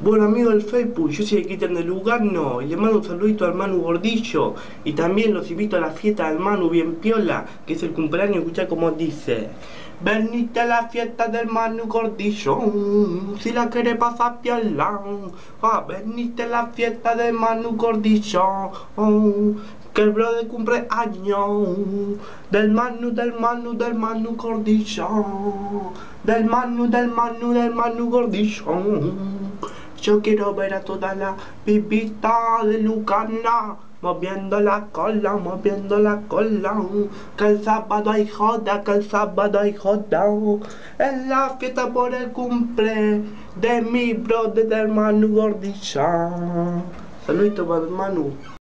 Bueno amigos del Facebook, yo soy el Cristian de Lugano y le mando un saludito al Manu Gordillo y también los invito a la fiesta del Manu bien piola, que es el cumpleaños, escucha como dice. Venite a la fiesta del Manu Gordillo, si la querés pasar piola. Ah, Venite a la fiesta del Manu Gordillo, que el brother cumple años Del Manu, del Manu, del Manu Gordillo. Del Manu, del Manu, del Manu Gordillo yo quiero ver a toda la pipita de Lucana Moviendo la cola, moviendo la cola. Que el sábado hay joda, que el sábado hay joda. Es la fiesta por el cumple De mi brother, del Manu Gordilla Saludito para Manu